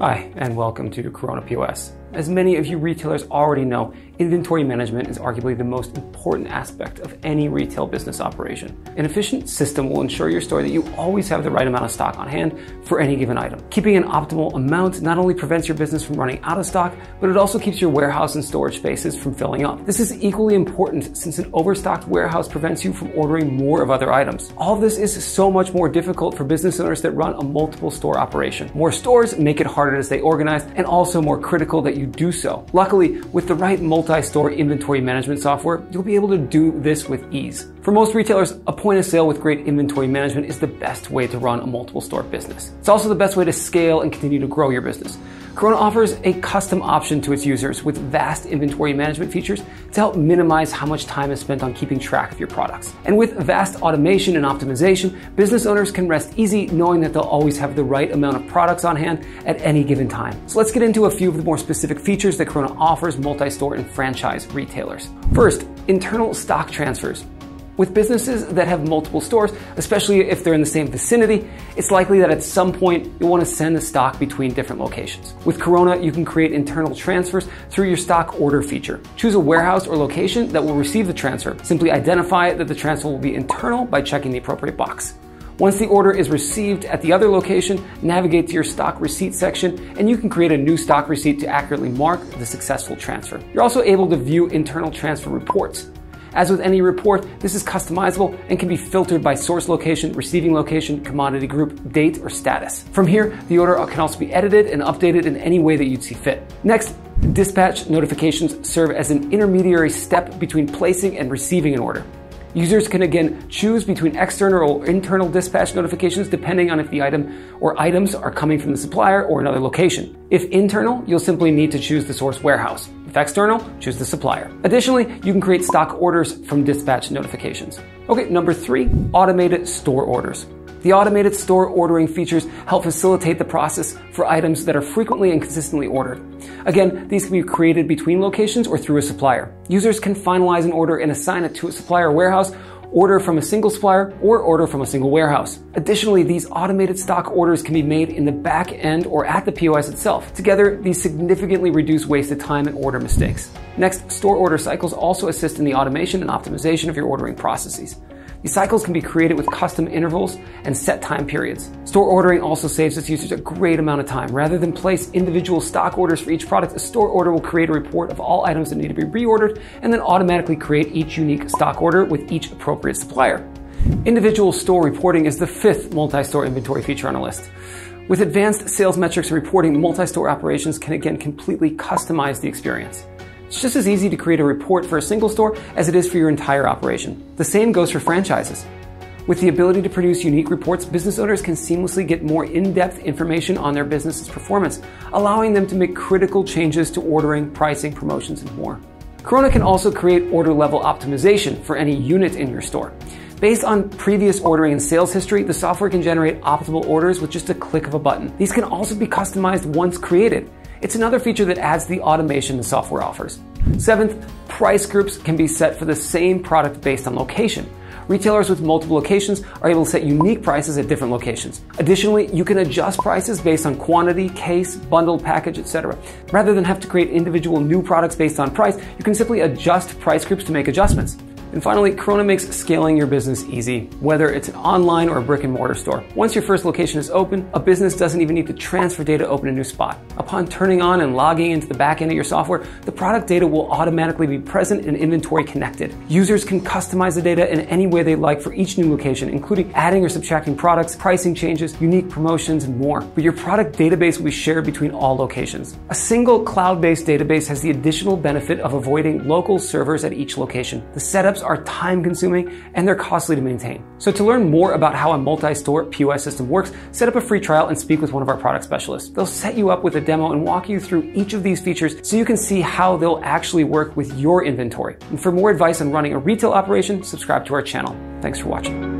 Hi, and welcome to KORONA POS. As many of you retailers already know, inventory management is arguably the most important aspect of any retail business operation. An efficient system will ensure your store that you always have the right amount of stock on hand for any given item. Keeping an optimal amount not only prevents your business from running out of stock, but it also keeps your warehouse and storage spaces from filling up. This is equally important since an overstocked warehouse prevents you from ordering more of other items. All this is so much more difficult for business owners that run a multiple store operation. More stores make it harder to stay organized and also more critical that you do so. Luckily, with the right multi-store inventory management software, you'll be able to do this with ease. For most retailers, a point of sale with great inventory management is the best way to run a multiple store business. It's also the best way to scale and continue to grow your business. KORONA offers a custom option to its users with vast inventory management features to help minimize how much time is spent on keeping track of your products. And with vast automation and optimization, business owners can rest easy knowing that they'll always have the right amount of products on hand at any given time. So let's get into a few of the more specific features that KORONA offers multi-store and franchise retailers. First, internal stock transfers. With businesses that have multiple stores, especially if they're in the same vicinity, it's likely that at some point you'll want to send the stock between different locations. With KORONA, you can create internal transfers through your stock order feature. Choose a warehouse or location that will receive the transfer. Simply identify that the transfer will be internal by checking the appropriate box. Once the order is received at the other location, navigate to your stock receipt section and you can create a new stock receipt to accurately mark the successful transfer. You're also able to view internal transfer reports. As with any report, this is customizable and can be filtered by source location, receiving location, commodity group, date, or status. From here, the order can also be edited and updated in any way that you'd see fit. Next, dispatch notifications serve as an intermediary step between placing and receiving an order. Users can again choose between external or internal dispatch notifications depending on if the item or items are coming from the supplier or another location. If internal, you'll simply need to choose the source warehouse. If external, choose the supplier. Additionally, you can create stock orders from dispatch notifications. Okay, number three, automated store orders. The automated store ordering features help facilitate the process for items that are frequently and consistently ordered. Again, these can be created between locations or through a supplier. Users can finalize an order and assign it to a supplier warehouse order from a single supplier, or order from a single warehouse. Additionally, these automated stock orders can be made in the back end or at the POS itself. Together, these significantly reduce wasted time and order mistakes. Next, store order cycles also assist in the automation and optimization of your ordering processes. These cycles can be created with custom intervals and set time periods. Store ordering also saves its users a great amount of time. Rather than place individual stock orders for each product, a store order will create a report of all items that need to be reordered and then automatically create each unique stock order with each appropriate supplier. Individual store reporting is the fifth multi-store inventory feature on the list. With advanced sales metrics and reporting, multi-store operations can again completely customize the experience. It's just as easy to create a report for a single store as it is for your entire operation. The same goes for franchises. With the ability to produce unique reports, business owners can seamlessly get more in-depth information on their business's performance, allowing them to make critical changes to ordering, pricing, promotions, and more. KORONA can also create order level optimization for any unit in your store. Based on previous ordering and sales history, the software can generate optimal orders with just a click of a button. These can also be customized once created. It's another feature that adds the automation the software offers. Seventh, price groups can be set for the same product based on location. Retailers with multiple locations are able to set unique prices at different locations. Additionally, you can adjust prices based on quantity, case, bundle, package, etc. Rather than have to create individual new products based on price, you can simply adjust price groups to make adjustments. And finally, KORONA makes scaling your business easy, whether it's an online or a brick and mortar store. Once your first location is open, a business doesn't even need to transfer data to open a new spot. Upon turning on and logging into the back end of your software, the product data will automatically be present and inventory connected. Users can customize the data in any way they like for each new location, including adding or subtracting products, pricing changes, unique promotions, and more. But your product database will be shared between all locations. A single cloud-based database has the additional benefit of avoiding local servers at each location. The setups are time consuming and they're costly to maintain. So to learn more about how a multi-store POS system works, set up a free trial and speak with one of our product specialists. They'll set you up with a demo and walk you through each of these features so you can see how they'll actually work with your inventory. And for more advice on running a retail operation, subscribe to our channel. Thanks for watching.